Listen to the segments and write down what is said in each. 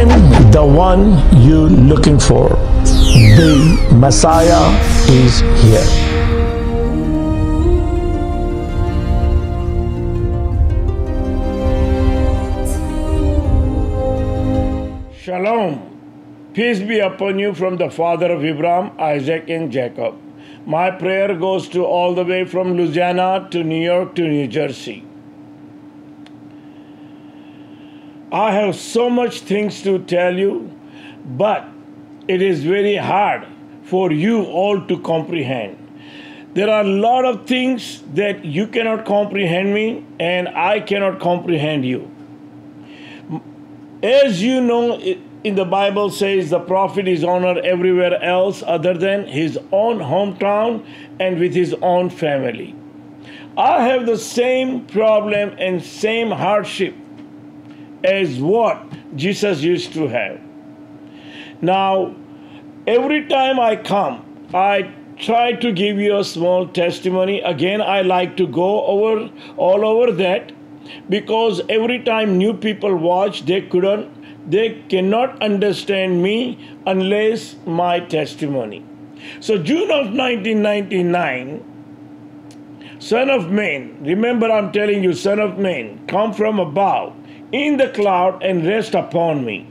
am the one you're looking for. The Messiah is here. Shalom. Peace be upon you from the father of Abraham, Isaac, and Jacob. My prayer goes to all the way from Louisiana to New York to New Jersey. I have so much things to tell you, but it is very hard for you all to comprehend. There are a lot of things that you cannot comprehend me, and I cannot comprehend you. As you know, in the Bible says the prophet is honored everywhere else other than his own hometown and with his own family. I have the same problem and same hardship as what Jesus used to have. Now, every time I come, I try to give you a small testimony. Again, I like to go over all over that because every time new people watch, they couldn't, they cannot understand me unless my testimony. So, June of 1999, Son of man, remember I'm telling you, Son of man, come from above in the cloud and rest upon me.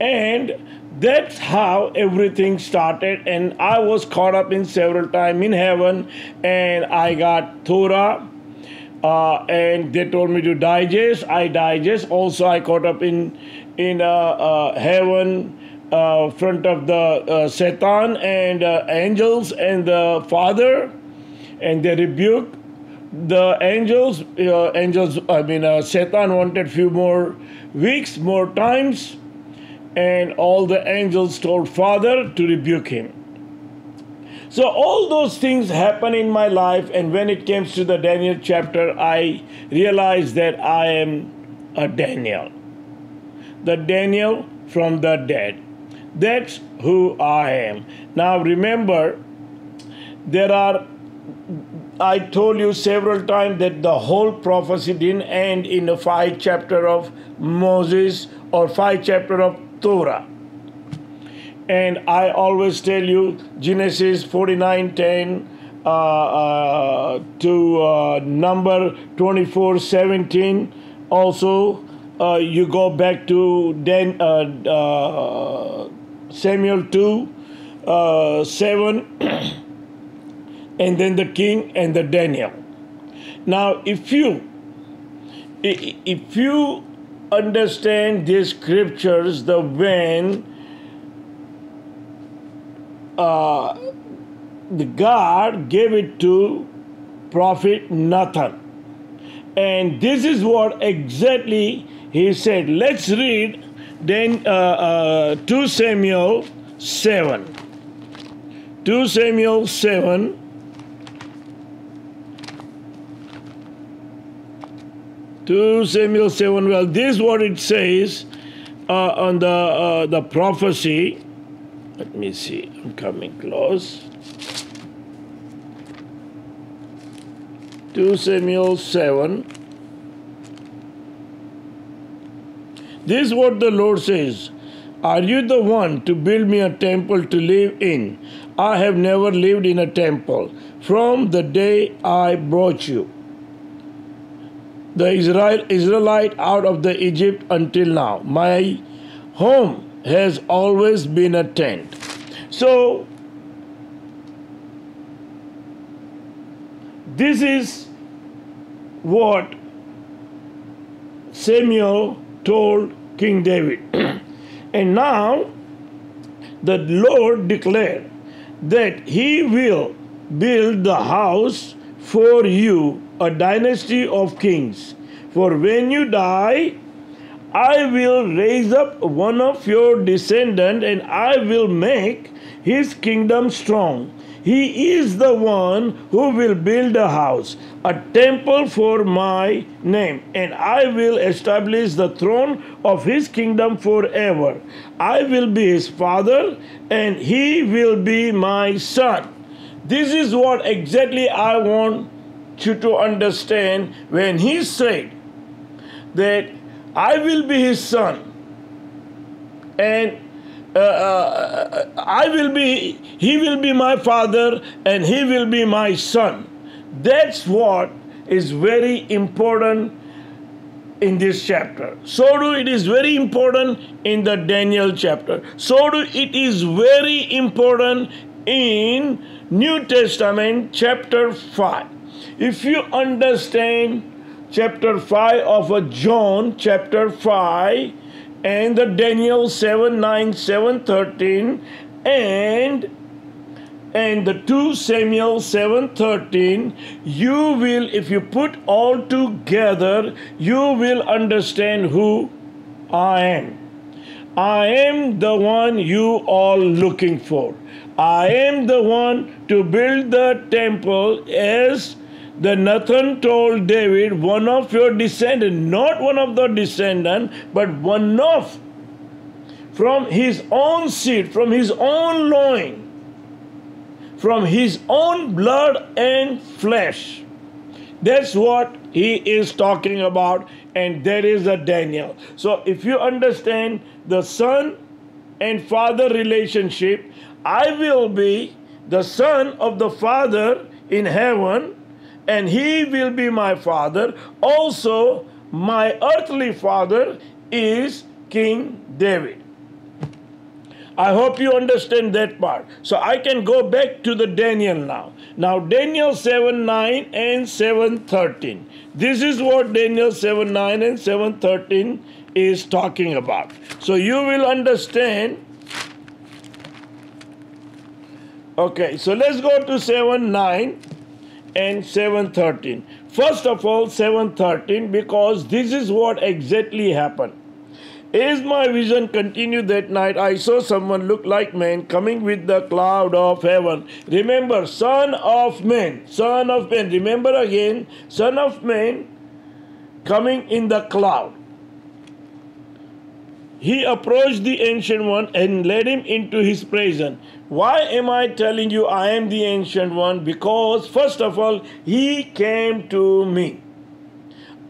And that's how everything started. And I was caught up in several times in heaven, and I got Torah. Uh, and they told me to digest. I digest. Also, I caught up in in uh, uh, heaven, uh, front of the uh, Satan and uh, angels and the Father and they rebuked the angels. Uh, angels, I mean, uh, Satan wanted few more weeks, more times, and all the angels told Father to rebuke him. So all those things happen in my life, and when it comes to the Daniel chapter, I realized that I am a Daniel, the Daniel from the dead. That's who I am. Now remember, there are I told you several times that the whole prophecy didn't end in the five chapter of Moses or five chapter of Torah. And I always tell you Genesis 49 10 uh, uh, to uh, number 24 17. Also, uh, you go back to Dan, uh, uh, Samuel 2 uh, 7. and then the king and the Daniel. Now, if you if you understand these scriptures, the when uh, the God gave it to prophet Nathan, and this is what exactly he said. Let's read then uh, uh, 2 Samuel 7. 2 Samuel 7 2 Samuel 7. Well, this is what it says uh, on the, uh, the prophecy. Let me see. I'm coming close. 2 Samuel 7. This is what the Lord says Are you the one to build me a temple to live in? I have never lived in a temple from the day I brought you the Israel Israelite out of the Egypt until now. My home has always been a tent. So this is what Samuel told King David. and now the Lord declared that he will build the house for you, a dynasty of kings. For when you die, I will raise up one of your descendants and I will make his kingdom strong. He is the one who will build a house, a temple for my name, and I will establish the throne of his kingdom forever. I will be his father, and he will be my son. This is what exactly I want you to understand when he said that I will be his son and uh, uh, I will be, he will be my father, and he will be my son. That's what is very important in this chapter. So do it is very important in the Daniel chapter. So do it is very important in New Testament chapter 5. If you understand chapter 5 of John chapter 5 and the Daniel 7 9 7 13 and and the 2 Samuel 7:13 you will if you put all together you will understand who I am. I am the one you all looking for. I am the one to build the temple as the Nathan told David, one of your descendants, not one of the descendant, but one of from his own seed, from his own loin, from his own blood and flesh. That's what he is talking about, and there is a Daniel. So, if you understand the son and father relationship, I will be the son of the father in heaven and he will be my father. Also, my earthly father is King David. I hope you understand that part. So I can go back to the Daniel now. Now Daniel 7 9 and 7 13. This is what Daniel 7 9 and 7 13 is talking about. So you will understand. Okay, so let's go to 7 9 and 713 first of all 713 because this is what exactly happened. As my vision continued that night? I saw someone look like man coming with the cloud of heaven. Remember son of man son of man. Remember again son of man coming in the cloud. He approached the ancient one and led him into his presence why am I telling you I am the ancient one? Because, first of all, he came to me.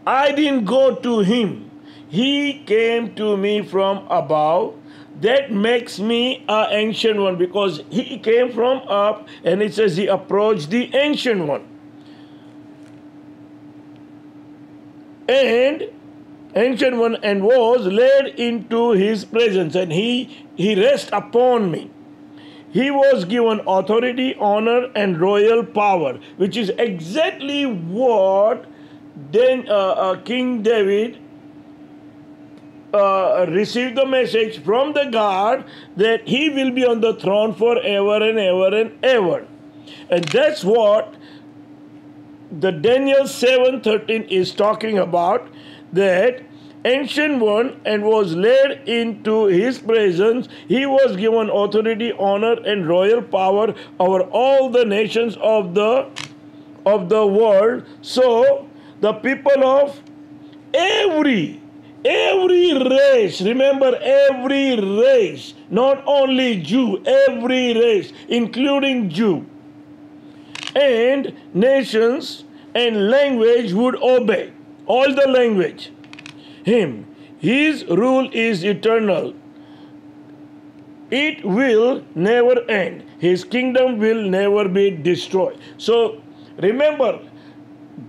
I didn't go to him, he came to me from above. That makes me an ancient one because he came from up and it says he approached the ancient one. And ancient one and was led into his presence and he he rest upon me he was given authority, honor, and royal power, which is exactly what then uh, uh, King David uh, received the message from the God that he will be on the throne forever and ever and ever. And that's what the Daniel 7:13 is talking about that ancient one and was led into his presence, he was given authority, honor, and royal power over all the nations of the of the world. So the people of every every race, remember every race, not only Jew, every race, including Jew, and nations and language would obey. All the language him. His rule is eternal. It will never end. His kingdom will never be destroyed. So remember,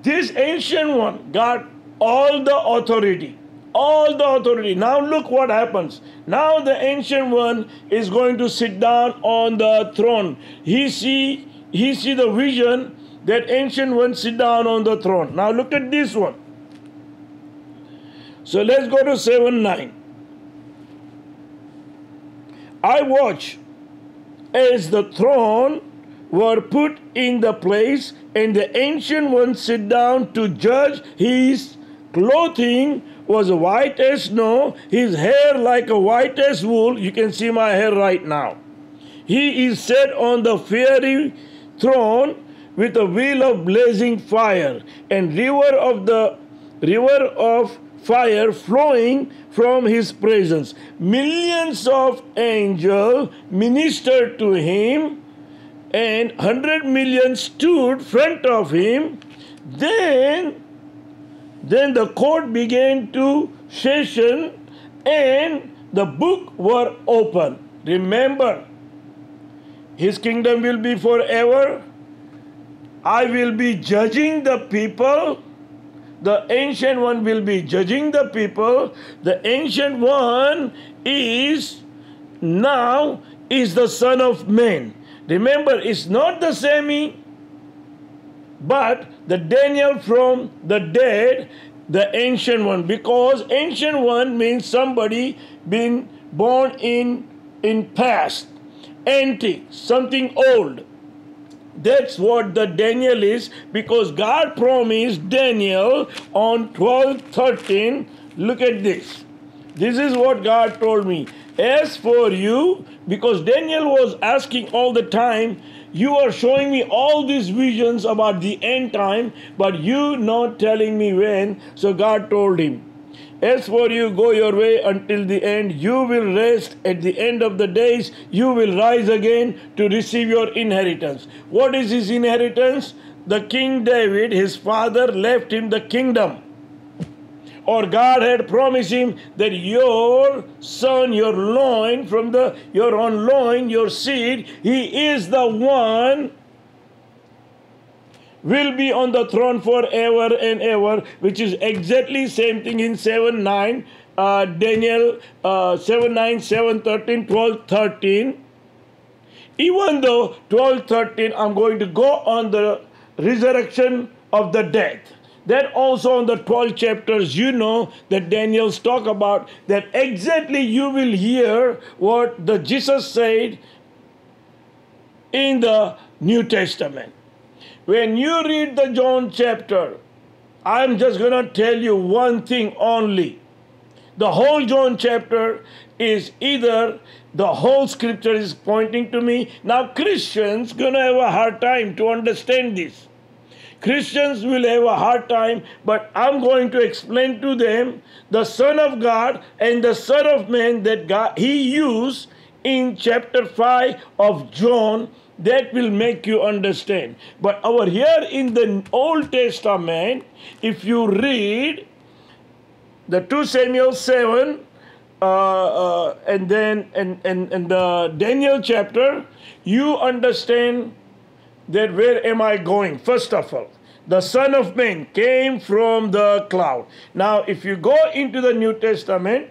this ancient one got all the authority. All the authority. Now look what happens. Now the ancient one is going to sit down on the throne. He see he see the vision that ancient one sit down on the throne. Now look at this one. So let's go to 7 9. I watch as the throne were put in the place, and the ancient one sit down to judge. His clothing was white as snow, his hair like a white as wool. You can see my hair right now. He is set on the fiery throne with a wheel of blazing fire, and river of the river of fire flowing from his presence. Millions of angels ministered to him, and hundred millions stood front of him. Then, then the court began to session, and the book were open. Remember, his kingdom will be forever. I will be judging the people. The ancient one will be judging the people. The ancient one is now is the son of man. Remember, it's not the same, but the Daniel from the dead, the ancient one, because ancient one means somebody been born in in past, antique, something old. That's what the Daniel is because God promised Daniel on 12 13. Look at this. This is what God told me. As for you, because Daniel was asking all the time, you are showing me all these visions about the end time, but you not telling me when. So God told him, as for you, go your way until the end. You will rest at the end of the days. You will rise again to receive your inheritance. What is his inheritance? The King David, his father, left him the kingdom. Or God had promised him that your son, your loin, from the your own loin, your seed, he is the one will be on the throne forever and ever, which is exactly same thing in 7 9, uh, Daniel uh, 7 9, 7 13, 12 13. Even though 12 13, I'm going to go on the resurrection of the dead. That also on the 12 chapters, you know that Daniel's talk about that exactly you will hear what the Jesus said in the New Testament. When you read the John chapter, I'm just going to tell you one thing only. The whole John chapter is either the whole scripture is pointing to me. Now Christians going to have a hard time to understand this. Christians will have a hard time, but I'm going to explain to them the Son of God and the Son of Man that God He used in chapter 5 of John that will make you understand. But over here in the Old Testament, if you read the 2 Samuel 7, uh, uh, and then and, and, and the Daniel chapter, you understand that where am I going? First of all, the Son of Man came from the cloud. Now, if you go into the New Testament,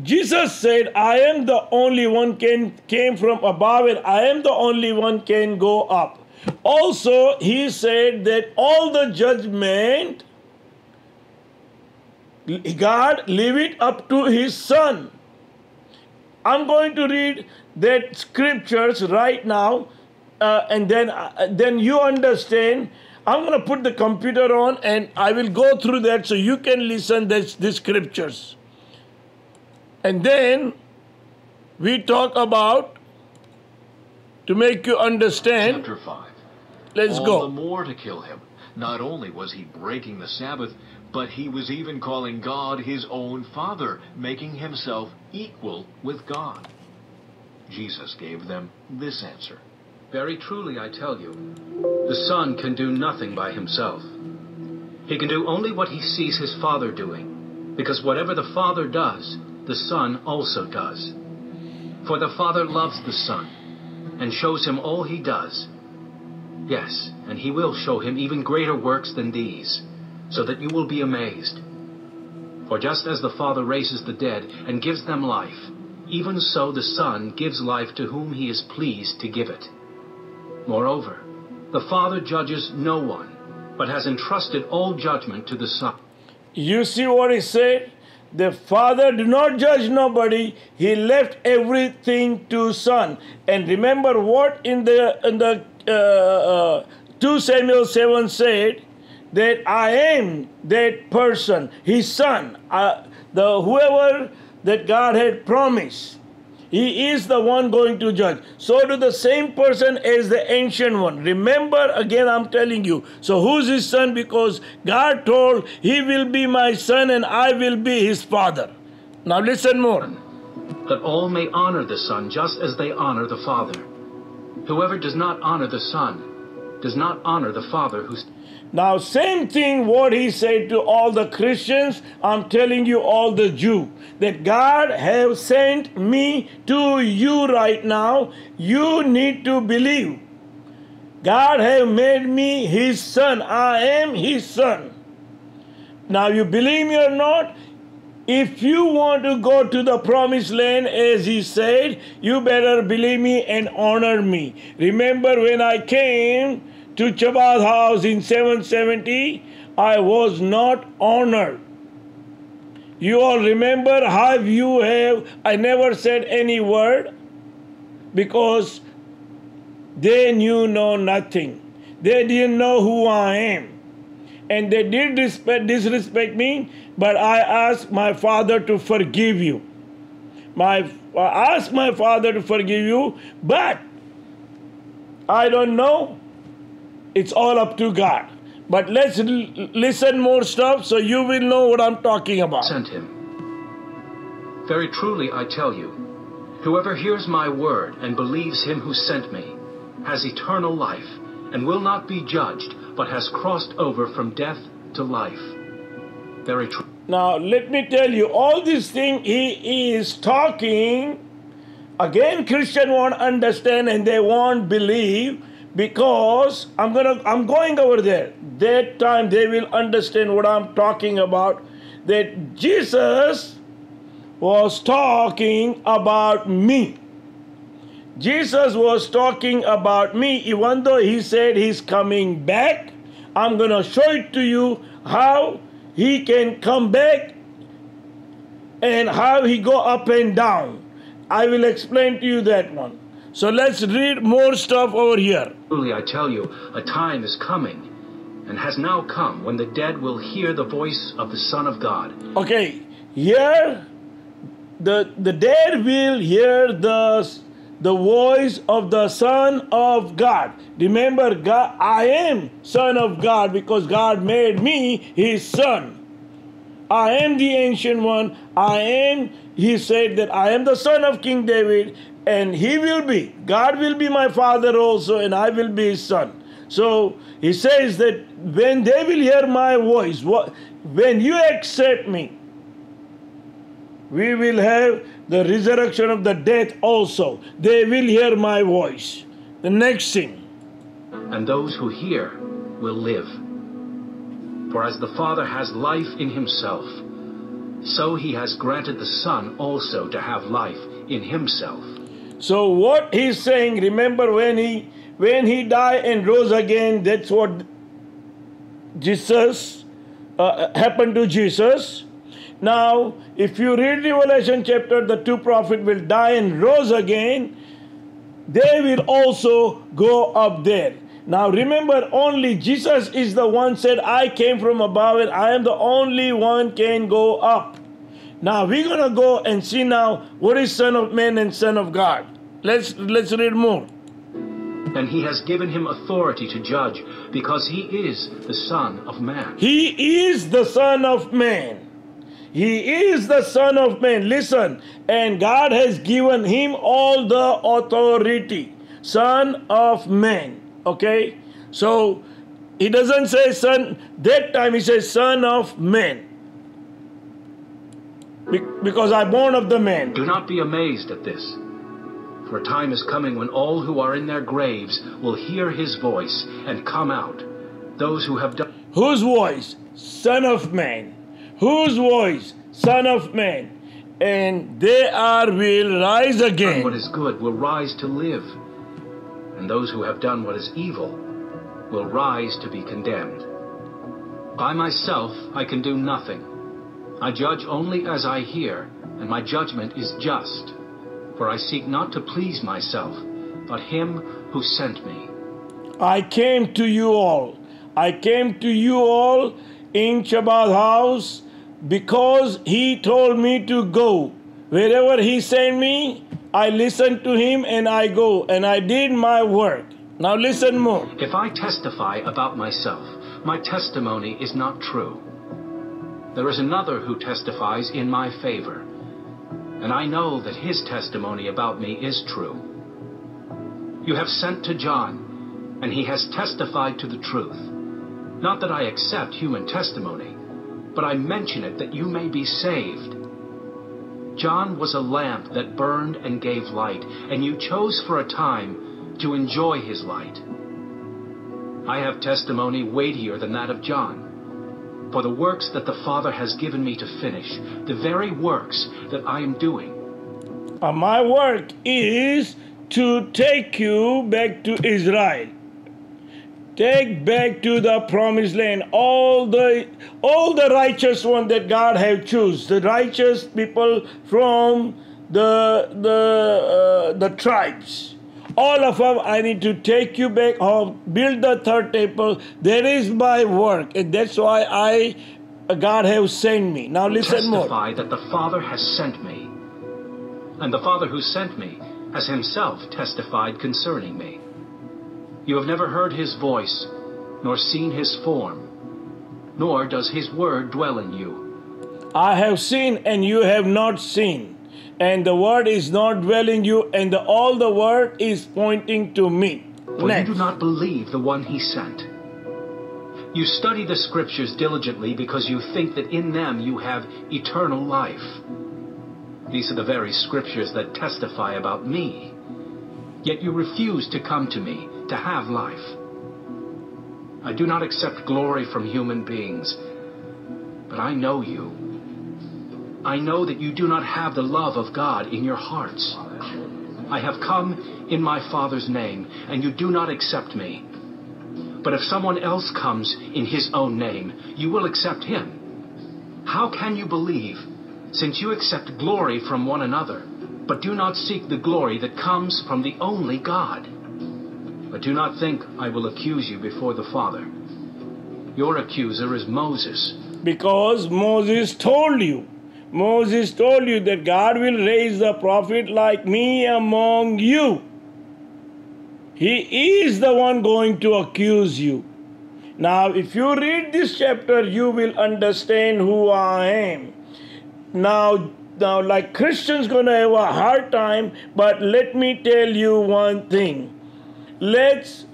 Jesus said, I am the only one can came from above and I am the only one can go up. Also, he said that all the judgment God leave it up to his son. I'm going to read that scriptures right now, uh, and then uh, then you understand. I'm going to put the computer on, and I will go through that so you can listen this the scriptures. And then we talk about to make you understand. Chapter 5. Let's All go. the more to kill him. Not only was he breaking the Sabbath, but he was even calling God his own Father, making himself equal with God. Jesus gave them this answer. Very truly, I tell you, the Son can do nothing by himself. He can do only what he sees his Father doing, because whatever the Father does, the Son also does. For the Father loves the Son, and shows him all he does. Yes, and he will show him even greater works than these, so that you will be amazed. For just as the Father raises the dead and gives them life, even so the Son gives life to whom he is pleased to give it. Moreover, the Father judges no one, but has entrusted all judgment to the Son. You see what he said? The father did not judge nobody. He left everything to son. And remember what in the in the uh, uh, 2 Samuel 7 said that I am that person, his son, uh, the whoever that God had promised. He is the one going to judge. So do the same person as the ancient one. Remember, again, I'm telling you. So who's his son? Because God told, He will be my son and I will be his father. Now listen more. that all may honor the Son just as they honor the Father. Whoever does not honor the Son does not honor the Father who Now, same thing what he said to all the Christians, I'm telling you all the Jew that God have sent me to you right now. You need to believe. God have made me his son. I am his son. Now you believe me or not? If you want to go to the promised land, as he said, you better believe me and honor me. Remember when I came to Chabad house in 770, I was not honored. You all remember how you have, I never said any word because they knew no nothing. They didn't know who I am. And they did respect, disrespect me, but I asked my father to forgive you. My, I asked my father to forgive you, but I don't know it's all up to God. But let's l- listen more stuff so you will know what I'm talking about. Sent him. Very truly I tell you, whoever hears my word and believes him who sent me has eternal life and will not be judged, but has crossed over from death to life. Very true. Now, let me tell you, all these things he is talking, again, Christian won't understand and they won't believe because I'm gonna I'm going over there. That time they will understand what I'm talking about. That Jesus was talking about me. Jesus was talking about me, even though he said he's coming back. I'm gonna show it to you how he can come back and how he go up and down. I will explain to you that one. So let's read more stuff over here. Truly I tell you, a time is coming and has now come when the dead will hear the voice of the Son of God. Okay, here the the dead will hear the the voice of the Son of God. Remember, God, I am Son of God because God made me His Son. I am the ancient one. I am, he said that I am the son of King David, and he will be. God will be my father also, and I will be his son. So he says that when they will hear my voice, when you accept me, we will have the resurrection of the dead also. They will hear my voice. The next thing. And those who hear will live. For as the Father has life in himself, so he has granted the Son also to have life in himself. So what he's saying, remember when he when he died and rose again, that's what Jesus uh, happened to Jesus. Now, if you read Revelation chapter, the two prophets will die and rose again. They will also go up there. Now remember, only Jesus is the one said, I came from above and I am the only one can go up. Now we're gonna go and see now what is Son of Man and Son of God. Let's let's read more. And he has given him authority to judge, because he is the Son of Man. He is the Son of Man. He is the Son of Man. Listen, and God has given him all the authority. Son of Man. Okay? So he doesn't say son, that time he says son of man. Be- because I born of the man. Do not be amazed at this. For a time is coming when all who are in their graves will hear his voice and come out. Those who have done. Whose voice? Son of man. Whose voice? Son of man. And they are will rise again. What is good will rise to live and those who have done what is evil will rise to be condemned. By myself I can do nothing. I judge only as I hear, and my judgment is just. For I seek not to please myself, but him who sent me. I came to you all. I came to you all in Chabad house because he told me to go. Wherever he sent me, I listened to him and I go and I did my work. Now listen more. If I testify about myself, my testimony is not true. There is another who testifies in my favor, and I know that his testimony about me is true. You have sent to John, and he has testified to the truth. Not that I accept human testimony, but I mention it that you may be saved. John was a lamp that burned and gave light, and you chose for a time to enjoy his light. I have testimony weightier than that of John. For the works that the Father has given me to finish, the very works that I am doing. My work is to take you back to Israel. Take back to the promised land all the all the righteous one that God have choose, the righteous people from the the uh, the tribes. All of them, I need to take you back home, build the third temple. There is my work, and that's why I God have sent me. Now listen more. Testify that the Father has sent me. And the Father who sent me has himself testified concerning me. You have never heard his voice, nor seen his form, nor does his word dwell in you. I have seen and you have not seen, and the word is not dwelling you, and the, all the word is pointing to me. For Next. you do not believe the one he sent. You study the scriptures diligently because you think that in them you have eternal life. These are the very scriptures that testify about me. Yet you refuse to come to me to have life. I do not accept glory from human beings, but I know you. I know that you do not have the love of God in your hearts. I have come in my Father's name, and you do not accept me. But if someone else comes in his own name, you will accept him. How can you believe, since you accept glory from one another, but do not seek the glory that comes from the only God? Do not think I will accuse you before the Father. Your accuser is Moses, Because Moses told you. Moses told you that God will raise a prophet like me among you. He is the one going to accuse you. Now, if you read this chapter, you will understand who I am. Now, now, like Christians gonna have a hard time, but let me tell you one thing. Let's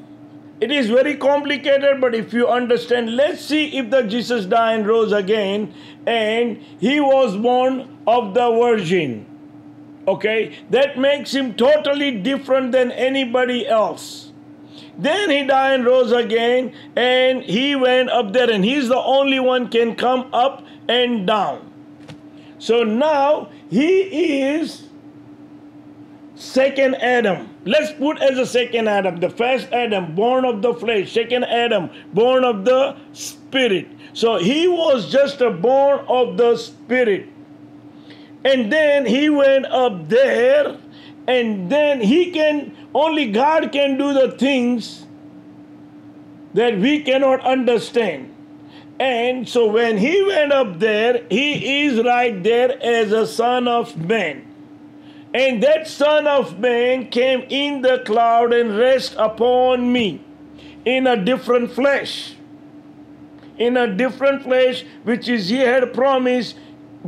it is very complicated, but if you understand, let's see if the Jesus died and rose again, and he was born of the virgin. Okay, that makes him totally different than anybody else. Then he died and rose again, and he went up there, and he's the only one can come up and down. So now he is second Adam. Let's put as a second Adam. The first Adam, born of the flesh. Second Adam, born of the spirit. So he was just a born of the spirit. And then he went up there, and then he can, only God can do the things that we cannot understand. And so when he went up there, he is right there as a son of man. And that Son of Man came in the cloud and rest upon me in a different flesh. In a different flesh, which is he had promised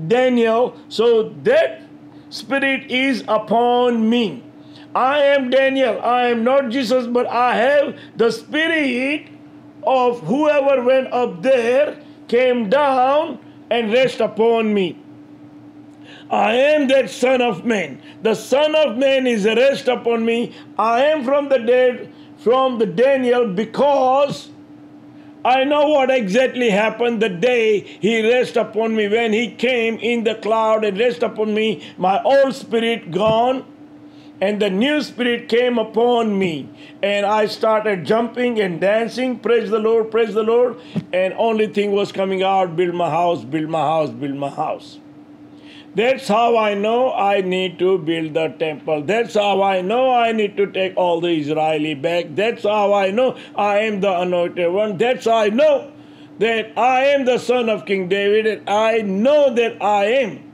Daniel. So that Spirit is upon me. I am Daniel. I am not Jesus, but I have the Spirit of whoever went up there, came down, and rest upon me. I am that Son of Man. The Son of Man is a rest upon me. I am from the dead, from the Daniel, because I know what exactly happened the day he rest upon me. When he came in the cloud and rest upon me, my old spirit gone, and the new spirit came upon me. And I started jumping and dancing. Praise the Lord, praise the Lord. And only thing was coming out, build my house, build my house, build my house. That's how I know I need to build the temple. That's how I know I need to take all the Israeli back. That's how I know I am the anointed one. That's how I know that I am the son of King David and I know that I am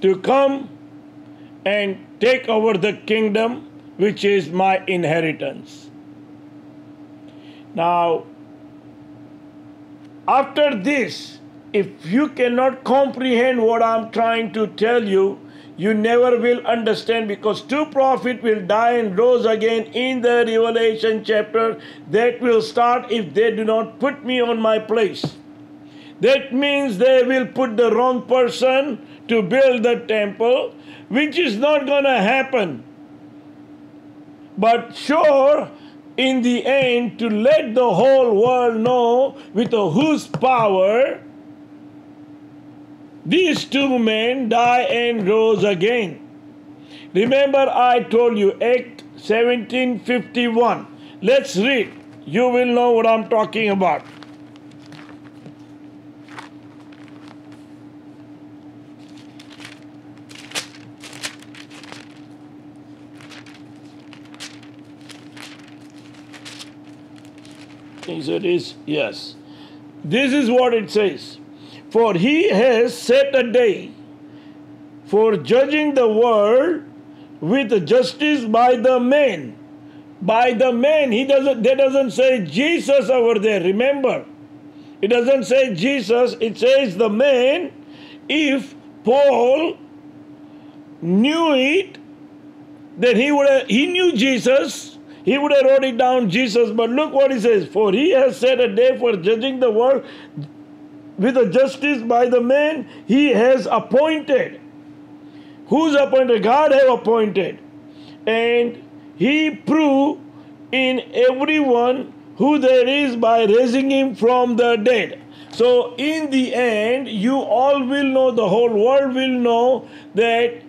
to come and take over the kingdom which is my inheritance. Now, after this, if you cannot comprehend what I'm trying to tell you, you never will understand because two prophets will die and rose again in the Revelation chapter that will start if they do not put me on my place. That means they will put the wrong person to build the temple, which is not going to happen. But sure, in the end, to let the whole world know with whose power these two men die and rose again. Remember, I told you, Act 1751. Let's read. You will know what I'm talking about. He said, is yes. This is what it says. For he has set a day for judging the world with justice by the men. By the men. He doesn't that doesn't say Jesus over there. Remember. It doesn't say Jesus, it says the man. If Paul knew it, then he would have, he knew Jesus. He would have wrote it down Jesus, but look what he says. For he has set a day for judging the world with the justice by the man he has appointed. Who's appointed? God have appointed. And he prove in everyone who there is by raising him from the dead. So in the end, you all will know, the whole world will know that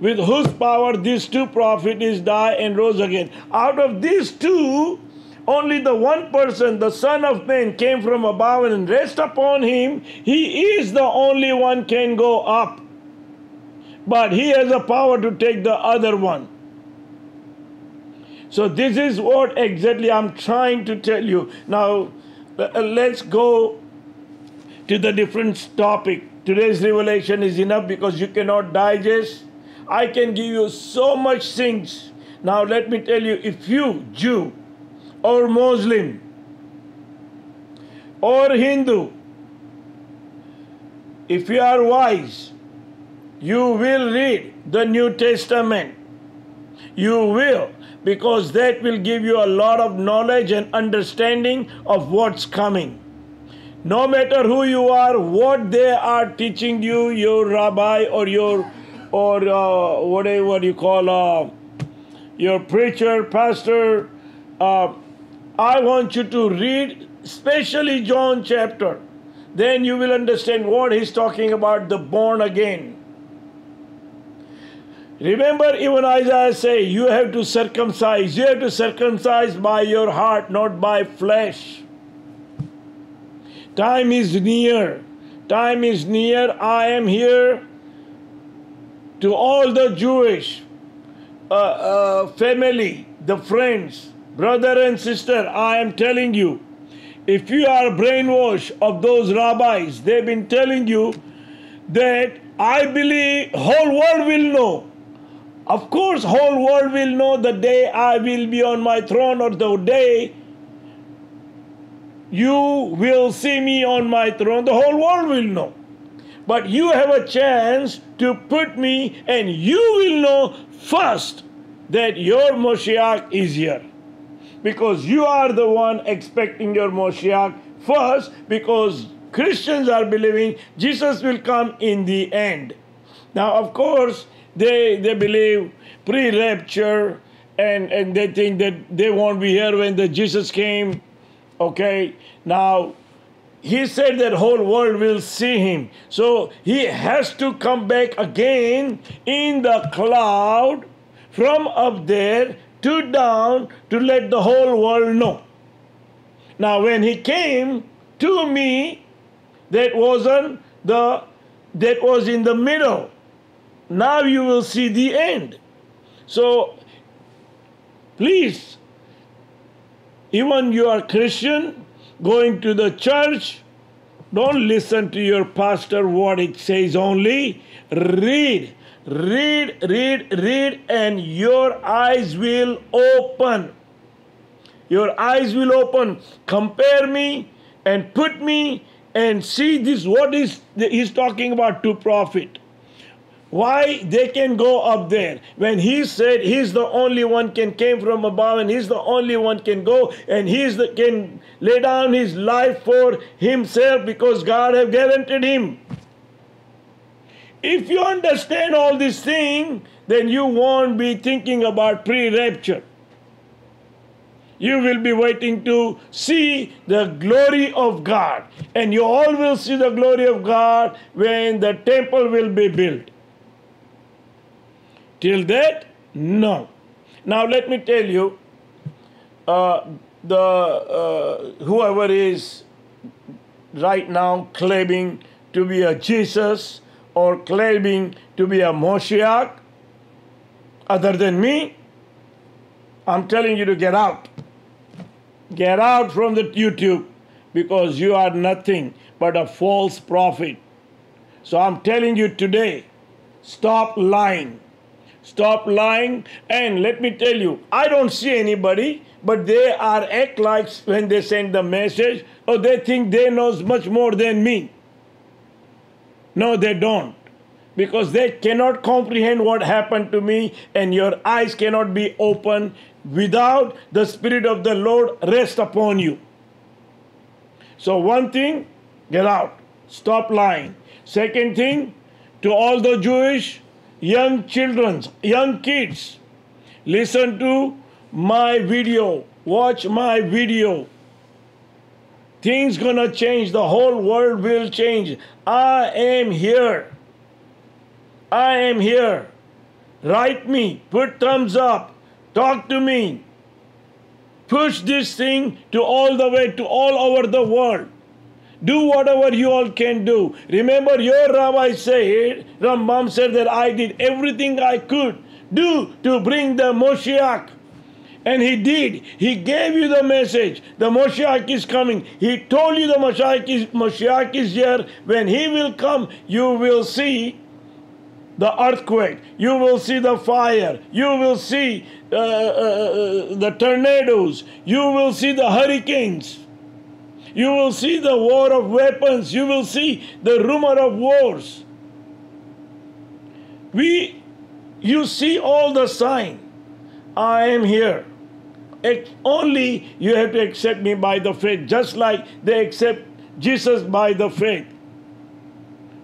with whose power these two prophets died and rose again. Out of these two, only the one person, the Son of Man, came from above and rest upon him. He is the only one can go up. But he has the power to take the other one. So this is what exactly I'm trying to tell you. Now uh, let's go to the different topic. Today's revelation is enough because you cannot digest. I can give you so much things. Now let me tell you, if you, Jew, or Muslim or Hindu, if you are wise, you will read the New Testament. You will, because that will give you a lot of knowledge and understanding of what's coming. No matter who you are, what they are teaching you, your rabbi or your or uh, whatever you call uh, your preacher, pastor, uh, I want you to read, especially John chapter. Then you will understand what he's talking about the born again. Remember, even Isaiah say, you have to circumcise. You have to circumcise by your heart, not by flesh. Time is near. Time is near. I am here to all the Jewish uh, uh, family, the friends, Brother and sister, I am telling you, if you are brainwashed of those rabbis, they've been telling you that I believe whole world will know. Of course, whole world will know the day I will be on my throne or the day you will see me on my throne. The whole world will know. But you have a chance to put me, and you will know first that your Moshiach is here because you are the one expecting your Moshiach first because Christians are believing Jesus will come in the end. Now, of course, they, they believe pre-rapture and, and they think that they won't be here when the Jesus came. Okay, now he said that whole world will see him. So he has to come back again in the cloud from up there stood down to let the whole world know. Now, when he came to me, that wasn't the that was in the middle. Now you will see the end. So, please, even you are Christian, going to the church, don't listen to your pastor what it says only. Read Read, read, read, and your eyes will open. Your eyes will open. Compare me and put me and see this. What is he's talking about to profit? why they can go up there when he said he's the only one can came from above and he's the only one can go and he's the can lay down his life for himself because god have guaranteed him if you understand all these things then you won't be thinking about pre-rapture you will be waiting to see the glory of God. And you all will see the glory of God when the temple will be built. Till that, no. Now let me tell you, uh, the uh, whoever is right now claiming to be a Jesus or claiming to be a Moshiach, other than me, I'm telling you to get out. Get out from the YouTube because you are nothing but a false prophet. So I'm telling you today, stop lying. Stop lying. And let me tell you, I don't see anybody, but they are act like when they send the message, or oh, they think they knows much more than me. No, they don't. Because they cannot comprehend what happened to me, and your eyes cannot be open without the Spirit of the Lord rest upon you. So, one thing, get out. Stop lying. Second thing, to all the Jewish young children, young kids, listen to my video, watch my video. Things gonna change, the whole world will change. I am here. I am here. Write me, put thumbs up, talk to me. Push this thing to all the way to all over the world. Do whatever you all can do. Remember, your rabbi said, Rambam said that I did everything I could do to bring the Moshiach. And he did. He gave you the message. The Moshiach is coming. He told you the Moshiach is, Moshiach is here. When he will come, you will see the earthquake. You will see the fire. You will see uh, uh, uh the tornadoes. You will see the hurricanes. You will see the war of weapons. You will see the rumor of wars. We, you see all the sign. I am here. Only you have to accept me by the faith, just like they accept Jesus by the faith.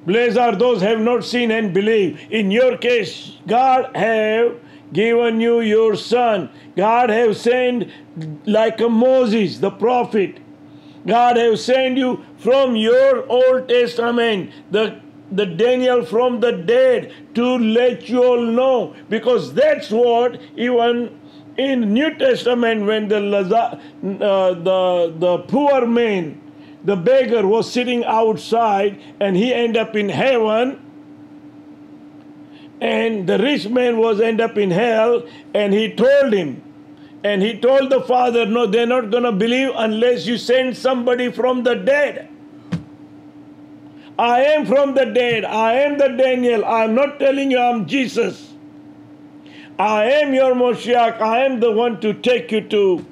Blessed are those have not seen and believe. In your case, God have given you your son. God have sent like a Moses, the prophet. God have sent you from your Old Testament, the, the Daniel from the dead, to let you all know. Because that's what even in New Testament, when the, uh, the, the poor man, the beggar was sitting outside and he end up in heaven and the rich man was end up in hell and he told him and he told the father, No, they're not going to believe unless you send somebody from the dead. I am from the dead. I am the Daniel. I'm not telling you I'm Jesus. I am your Moshiach. I am the one to take you to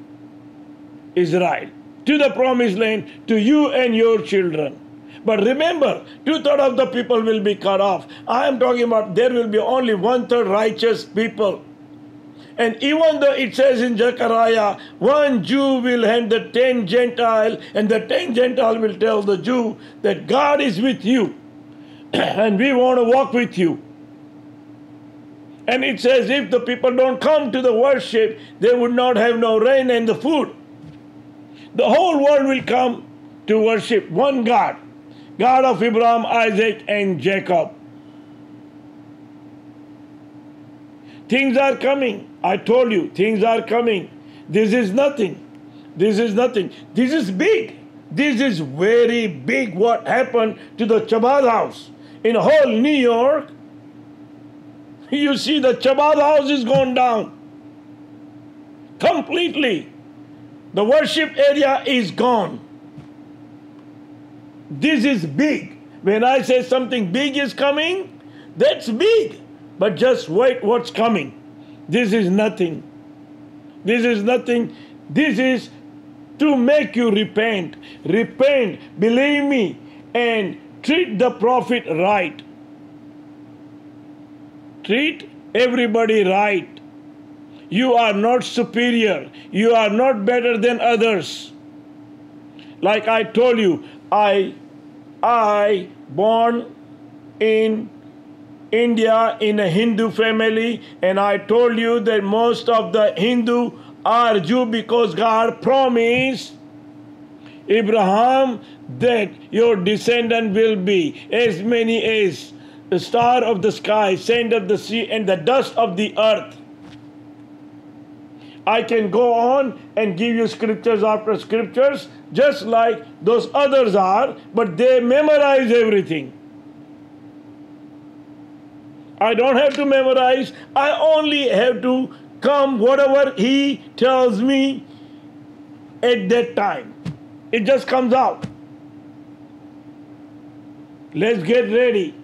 Israel, to the promised land, to you and your children. But remember, two thirds of the people will be cut off. I am talking about there will be only one third righteous people. And even though it says in Zechariah, one Jew will hand the ten Gentile, and the ten Gentile will tell the Jew that God is with you, and we want to walk with you. And it says if the people don't come to the worship, they would not have no rain and the food. The whole world will come to worship one God, God of Abraham, Isaac, and Jacob. Things are coming. I told you, things are coming. This is nothing. This is nothing. This is big. This is very big what happened to the Chabad house. In whole New York, you see the Chabad house is gone down. Completely. The worship area is gone. This is big. When I say something big is coming, that's big. But just wait what's coming. This is nothing. This is nothing. This is to make you repent. Repent, believe me, and treat the prophet right. Treat everybody right. You are not superior. You are not better than others. Like I told you, I I born in India in a Hindu family, and I told you that most of the Hindu are Jew because God promised Abraham that your descendant will be as many as the star of the sky, sand of the sea, and the dust of the earth. I can go on and give you scriptures after scriptures, just like those others are, but they memorize everything. I don't have to memorize, I only have to come whatever he tells me at that time. It just comes out. Let's get ready.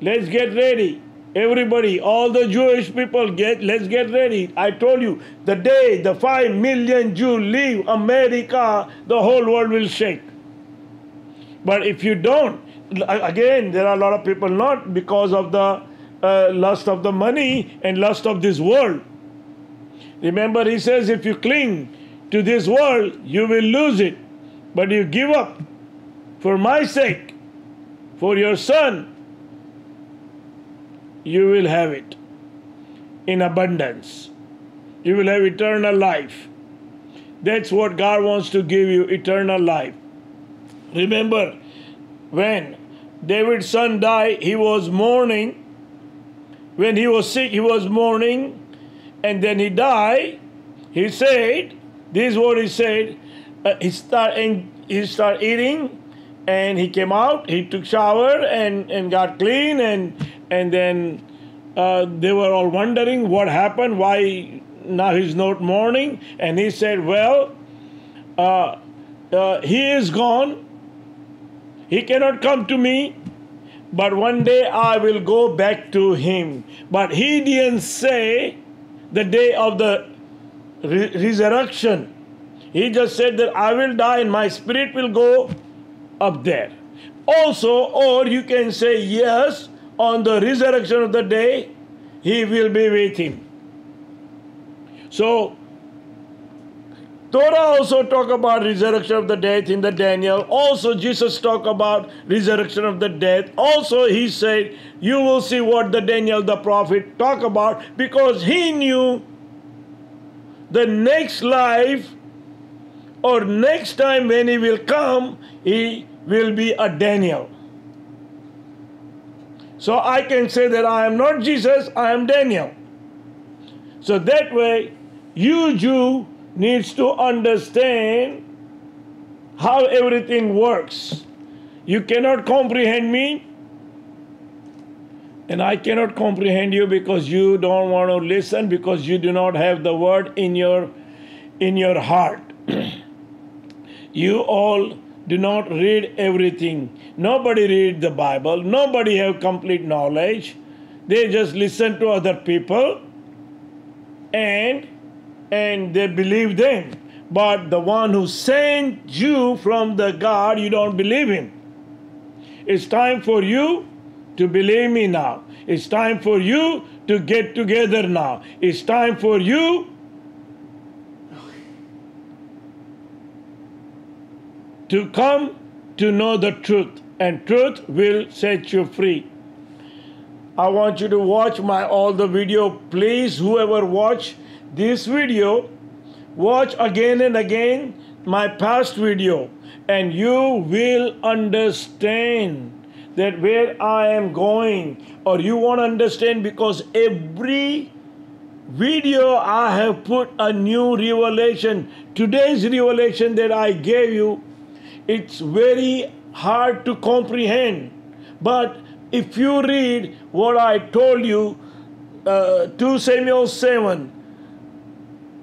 Let's get ready. Everybody, all the Jewish people, get let's get ready. I told you, the day the five million Jews leave America, the whole world will shake. But if you don't, again, there are a lot of people not because of the uh, lust of the money and lust of this world. Remember, he says, if you cling to this world, you will lose it. But you give up for my sake, for your son, you will have it in abundance. You will have eternal life. That's what God wants to give you eternal life. Remember, when David's son died, he was mourning. When he was sick, he was mourning. And then he died. He said, This is what he said. Uh, he started he start eating and he came out he took shower and, and got clean and and then uh, they were all wondering what happened, why now he's not mourning. And he said, Well, uh, uh, he is gone. He cannot come to me, but one day I will go back to him. But he didn't say the day of the re- resurrection. He just said that I will die and my spirit will go up there. Also, or you can say, Yes, on the resurrection of the day, he will be with him. So, Torah also talk about resurrection of the dead in the Daniel. Also, Jesus talk about resurrection of the dead. Also, he said, you will see what the Daniel the prophet talk about because he knew the next life or next time when he will come, he will be a Daniel. So I can say that I am not Jesus, I am Daniel. So that way, you Jew needs to understand how everything works. You cannot comprehend me, and I cannot comprehend you because you don't want to listen because you do not have the word in your in your heart. you all do not read everything. Nobody read the Bible. Nobody have complete knowledge. They just listen to other people and and they believe them. But the one who sent you from the God, you don't believe him. It's time for you to believe me now. It's time for you to get together now. It's time for you to come to know the truth, and truth will set you free. I want you to watch my all the video. Please, whoever watch this video, watch again and again my past video, and you will understand that where I am going, or you won't understand because every video I have put a new revelation. Today's revelation that I gave you it's very hard to comprehend. But if you read what I told you, uh, 2 Samuel 7,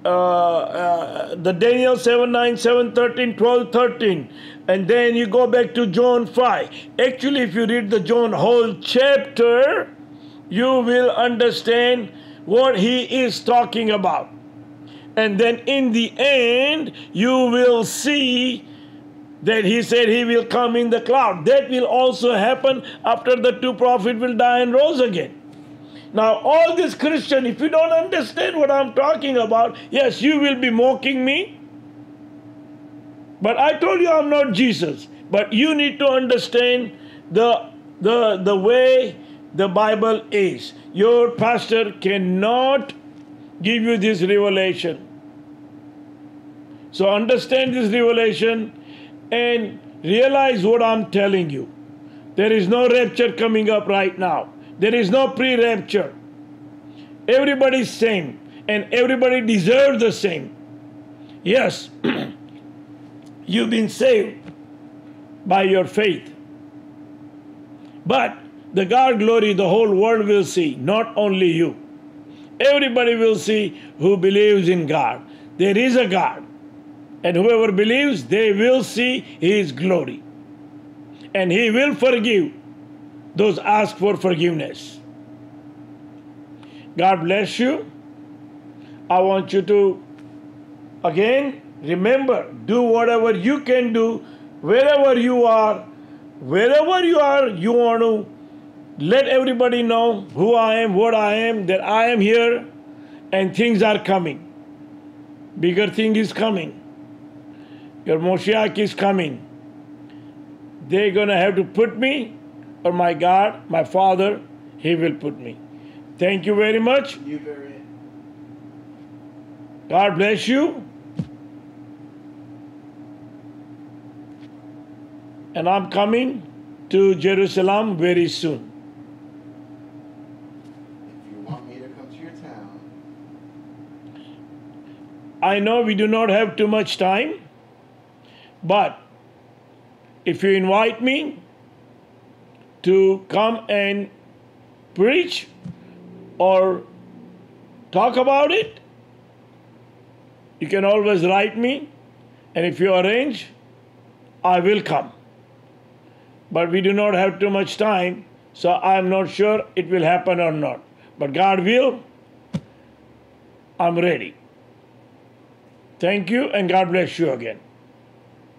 uh, uh, the Daniel 7, 9, 7, 13, 12, 13, and then you go back to John 5. Actually, if you read the John whole chapter, you will understand what he is talking about. And then in the end, you will see that he said he will come in the cloud. That will also happen after the two prophets will die and rose again. Now, all this Christian, if you don't understand what I'm talking about, yes, you will be mocking me. But I told you I'm not Jesus. But you need to understand the, the, the way the Bible is. Your pastor cannot give you this revelation. So understand this revelation and realize what I'm telling you. There is no rapture coming up right now. There is no pre rapture. Everybody's same and everybody deserves the same. Yes, you've been saved by your faith. But the God glory the whole world will see, not only you. Everybody will see who believes in God. There is a God. And whoever believes, they will see His glory. And He will forgive those ask for forgiveness. God bless you. I want you to again remember do whatever you can do wherever you are wherever you are you want to let everybody know who I am what I am that I am here and things are coming bigger thing is coming your Moshiach is coming they're gonna have to put me or my God, my Father, He will put me. Thank you very much. You very God bless you. And I'm coming to Jerusalem very soon. If you want me to come to your town, I know we do not have too much time, but if you invite me to come and preach or talk about it, you can always write me, and if you arrange, I will come. But we do not have too much time, so I am not sure it will happen or not. But God will, I'm ready. Thank you, and God bless you again.